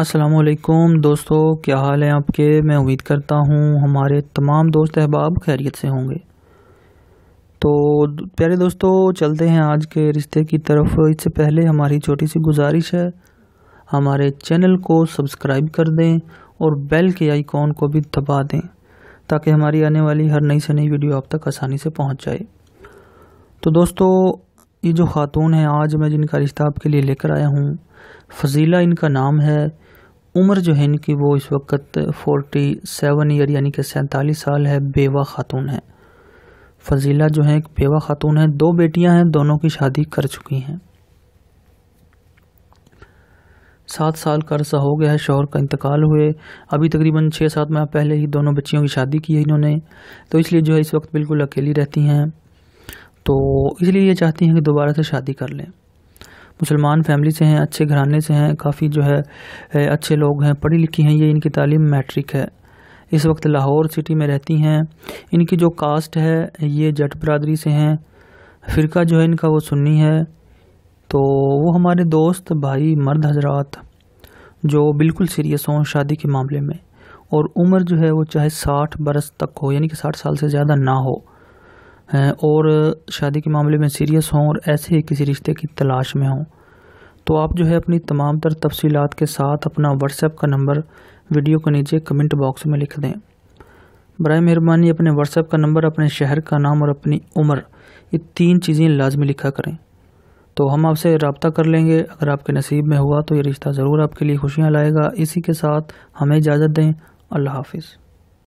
असलकुम दोस्तों, क्या हाल है आपके? मैं उम्मीद करता हूँ हमारे तमाम दोस्त अहबाब खैरियत से होंगे। तो प्यारे दोस्तों, चलते हैं आज के रिश्ते की तरफ़। इससे पहले हमारी छोटी सी गुजारिश है, हमारे चैनल को सब्सक्राइब कर दें और बेल के आइकॉन को भी दबा दें, ताकि हमारी आने वाली हर नई से नई वीडियो आप तक आसानी से पहुँच जाए। तो दोस्तों, ये जो ख़ातून है आज मैं जिनका रिश्ता आपके लिए लेकर आया हूँ, फजीला इनका नाम है उम्र जो है इनकी वो इस वक्त फोर्टी सेवन ईयर, यानी कि सैंतालीस साल है, बेवा खातून है। फजीला जो है एक बेवा खातून है। दो बेटियाँ हैं, दोनों की शादी कर चुकी हैं। सात साल का अरसा हो गया है, शोहर का इंतकाल हुए। अभी तकरीबन छः सात माह पहले ही दोनों बच्चियों की शादी की है इन्होंने। तो इसलिए जो है इस वक्त बिल्कुल अकेली रहती हैं। तो इसलिए ये चाहती हैं कि दोबारा से शादी कर लें। मुसलमान फैमिली से हैं, अच्छे घराने से हैं, काफ़ी जो है अच्छे लोग हैं, पढ़ी लिखी हैं, ये इनकी तालीम मैट्रिक है। इस वक्त लाहौर सिटी में रहती हैं। इनकी जो कास्ट है, ये जट बरदरी से हैं। फ़िरका जो है, इनका वो सुन्नी है। तो वो हमारे दोस्त, भाई मर्द हजरात, जो बिल्कुल सीरियस हों शादी के मामले में, और उम्र जो है, वो चाहे साठ बरस तक हो, यानी कि साठ साल से ज़्यादा ना हो। और शादी के मामले में सीरियस हों और ऐसे ही किसी रिश्ते की तलाश में हों। तो आप जो है अपनी तमाम तर तफसीलात के साथ अपना व्हाट्सएप का नंबर वीडियो के नीचे कमेंट बॉक्स में लिख दें। बर मेहरबानी अपने व्हाट्सएप का नंबर, अपने शहर का नाम और अपनी उम्र, ये तीन चीज़ें लाजमी लिखा करें। तो हम आपसे रबता कर लेंगे। अगर आपके नसीब में हुआ तो ये रिश्ता ज़रूर आपके लिए खुशियाँ लाएगा। इसी के साथ हमें इजाज़त दें। अल्लाह हाफिज़।